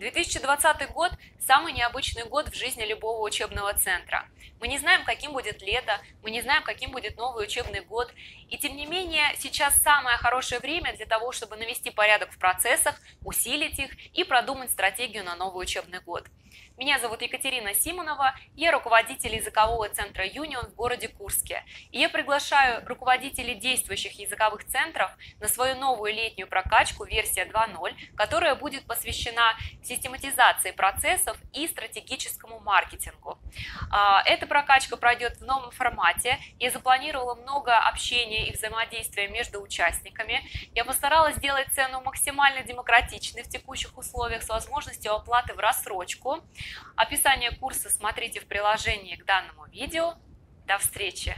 2020 год – самый необычный год в жизни любого учебного центра. Мы не знаем, каким будет лето, мы не знаем, каким будет новый учебный год. И тем не менее, сейчас самое хорошее время для того, чтобы навести порядок в процессах, усилить их и продумать стратегию на новый учебный год. Меня зовут Екатерина Симонова, я руководитель языкового центра Юнион в городе Курске. И я приглашаю руководителей действующих языковых центров на свою новую летнюю прокачку версия 2.0, которая будет посвящена систематизации процессов и стратегическому маркетингу. А, эта прокачка пройдет в новом формате. Я запланировала много общения и взаимодействия между участниками. Я постаралась сделать цену максимально демократичной в текущих условиях с возможностью оплаты в рассрочку. Описание курса смотрите в приложении к данному видео. До встречи!